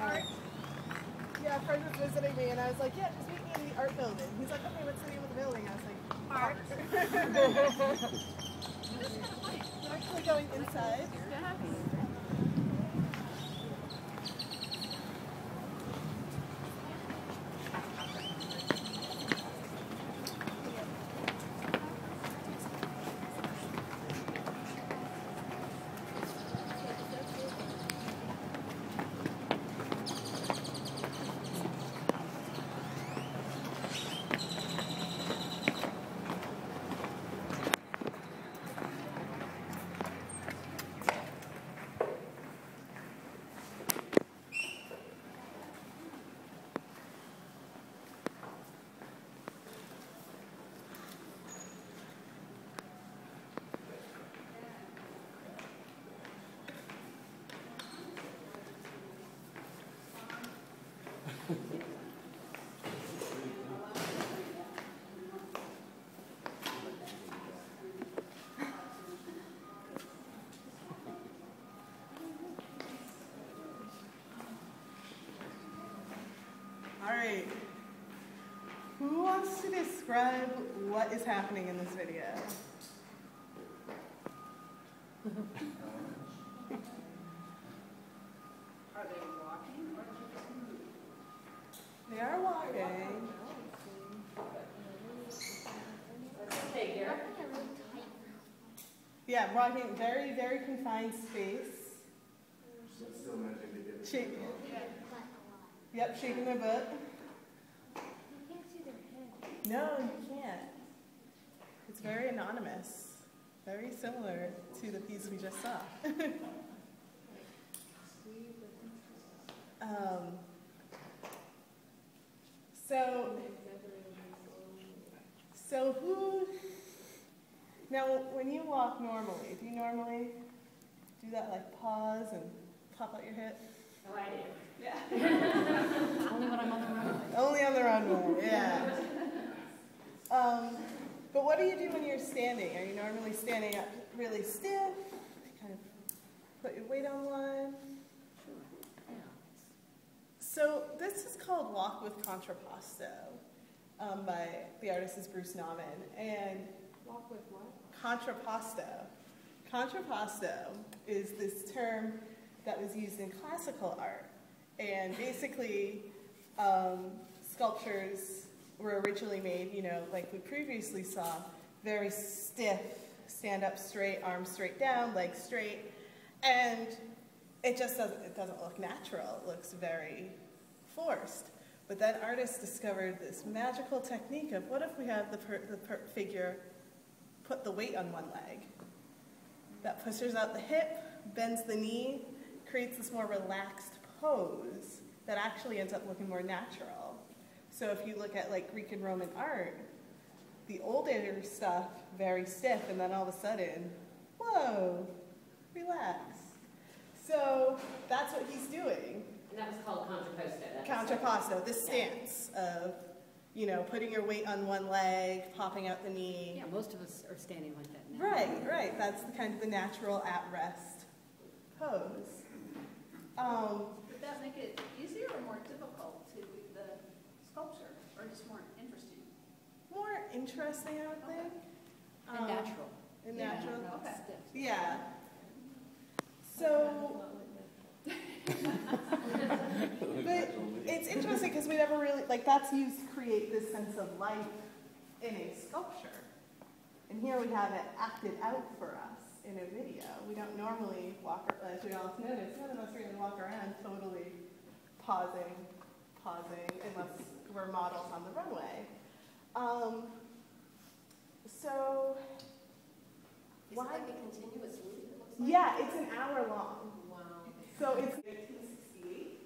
Art. Yeah, a friend was visiting me, and I was like, "Yeah, just meet me in the art building." He's like, "Okay, what's the name of the building?" I was like, "Art." We're actually going inside. All right. Who wants to describe what is happening in this video? Are they walking or just They are walking. Figure. Yeah, walking very, very confined space. Still managing to get. Shaking. Yep, shaking their butt. No, you can't. It's very anonymous. Very similar to the piece we just saw. um, so, so who? Now, when you walk normally, do you normally do that like pause and pop out your hip? Oh, I do. Yeah. Only when I'm on the runway. Only on the runway, yeah. Um, but what do you do when you're standing? Are you normally standing up really stiff? Kind of put your weight on one? So this is called Walk with Contrapposto um, by the artist is Bruce Nauman. And Walk with what? Contrapposto. Contrapposto is this term that was used in classical art. And basically, um, sculptures were originally made, you know, like we previously saw, very stiff, stand up straight, arms straight down, legs straight. And it just doesn't, it doesn't look natural. It looks very forced. But then artists discovered this magical technique of what if we have the, the figure put the weight on one leg. That pushes out the hip, bends the knee, creates this more relaxed pose that actually ends up looking more natural. So if you look at like Greek and Roman art, the older stuff, very stiff, and then all of a sudden, whoa, relax. So that's what he's doing. And that was called contrapposto. Contrapposto, this stance of, you know, putting your weight on one leg, popping out the knee. Yeah, most of us are standing like that now. Right, right. That's the kind of the natural at rest pose. Um, Would that make it easier or more difficult to do the sculpture, or just more interesting? more interesting, I would think. And Um, natural. And Yeah, natural. okay. Yeah. So, but it's interesting because we never really, like, that's used to create this sense of life in a sculpture. And here we have it acted out for us in a video. We don't normally walk, as we all notice, none of us really walk around totally pausing, pausing, unless we're models on the runway. Um, so, Is why? it like a continuous loop, it looks like? Yeah, it's an hour long. Wow. So it's 1968,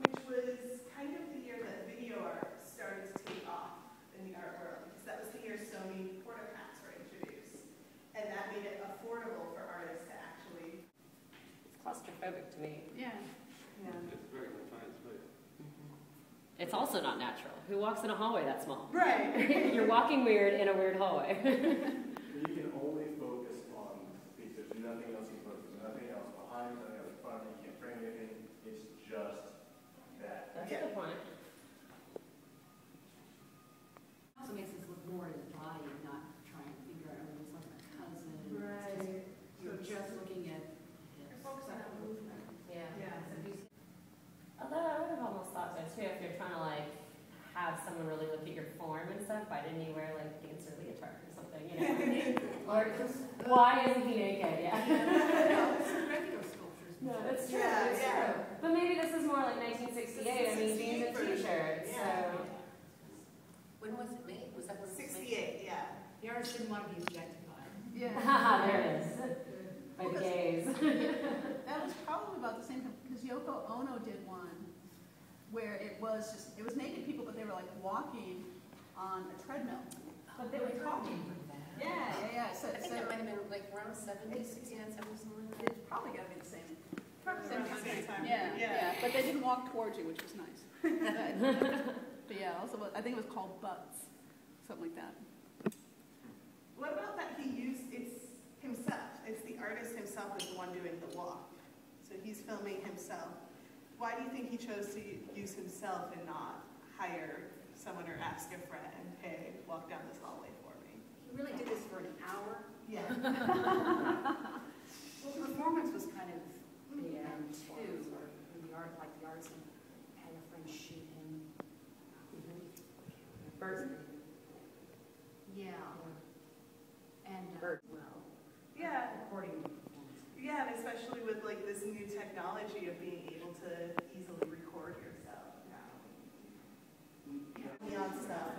which was kind of the year that video art started to take off in the art world, because that was the year Sony Portapacks were introduced. And that made it affordable for artists to actually, It's claustrophobic to me. Yeah. It's very confined space. It's also not natural. Who walks in a hallway that small? Right. You're walking weird in a weird hallway. You can only focus on the piece, there's nothing else you can focus, on. nothing else behind, nothing else in front, you can't frame anything. It's just that. That's a good point. Also makes us look more at his body and not trying to figure out, oh, it's like my cousin. It's just- You're just looking at his. Focus on that movement. Yeah. Yeah. Although I would have almost thought so too, if you're trying to like have someone really look at your form and stuff, why didn't you wear like pants or leotard or something, you know? Why isn't he naked? Yeah. Some regular sculptures. No, it's true. Yeah, it's yeah. true. But maybe this is more like 1968. I mean, jeans and 68 version. t-shirts. Yeah. When was it made? Was that when it was made? Sixty-eight, yeah. The artist didn't want to be objectified. Yeah. there it is. By the gays. That was probably about the same time, because Yoko Ono did one where it was just, it was naked people, but they were like walking on a treadmill. But they were talking. Yeah, yeah, yeah, so, I think so that might have been like around seventy, sixty-nine, seventy, something like that. it's probably gotta be the same. Probably Same around the time. same time. Yeah, Yeah. yeah, but they didn't walk towards you, which was nice. But but yeah, also, I think it was called Butts, something like that. What about that he used, it's himself, it's the artist himself is the one doing the walk. So he's filming himself. Why do you think he chose to use himself and not hire someone or ask a friend, hey, walk down this hallway for me? He really did this for an hour. Yeah. Well, performance was kind of big then too, or the art, like the artist had a friend shoot him. Burden. Yeah. And, uh, Bird. well, Yeah, according to performance. yeah, and especially with like this new technology of being able to easily record yourself now. Neon stuff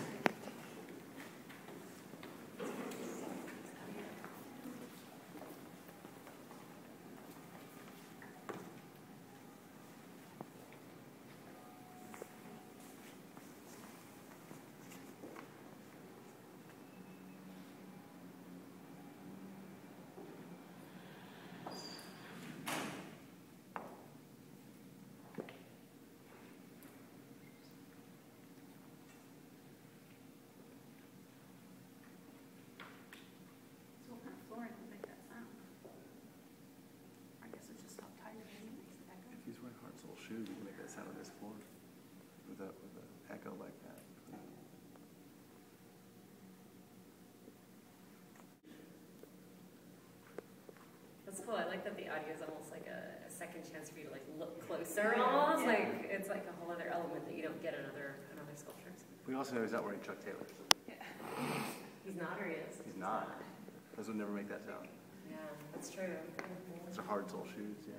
hard sole shoes, you can make that sound on this floor with a, with an echo like that. That's cool. I like that the audio is almost like a, a second chance for you to like look closer almost. Yeah. Like it's like a whole other element that you don't get in other in other sculptures. We also know he's not wearing Chuck Taylor. Taylors. He's not or he is? He's not. Those would never make that sound. Yeah, that's true. It's a hard sole shoes, yeah.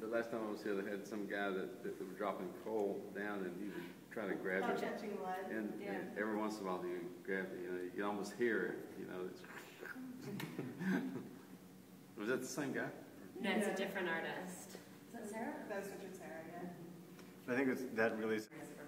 The last time I was here, they had some guy that, that was dropping coal down and he was trying to grab Not it. catching lead. And, Yeah. and every once in a while, you grab it, you know, you can almost hear it, you know, it's. Was that the same guy? No, it's a different artist. Is that Serra? That's Richard Serra, yeah. I think it's, that really is Or is it